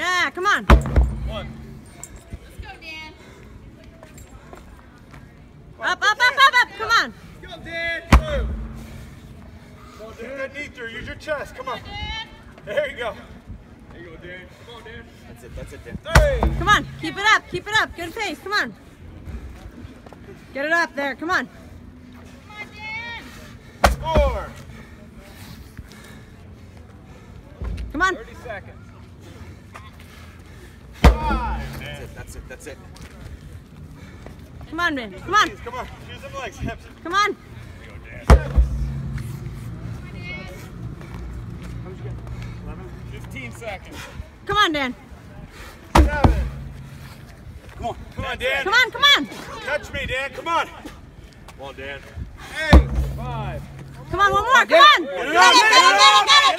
Yeah, come on. One. Let's go, Dan. Up, up, up, up, up. Come on. Go, Dan. Two. Go, Dan. That knee through. Use your chest. Come on. There you go. There you go, Dan. Come on, Dan. That's it. That's it, Dan. Three. Come on. Keep it up. Keep it up. Good pace. Come on. Get it up there. Come on. Come on, Dan. Four. Come on. 30 seconds. That's it. Come on, man. Come on. Please, come on. Use them legs. Hips. Come on. Go, Dan. 11, 15 seconds. Come on, Dan. Seven. Come on. Come on, Dan. Come on, come on. Catch me, Dan. Come on. Come on, Dan. Eight. Five. Come on, one more. Come on. Get it Get up, it, get get it, it get it, get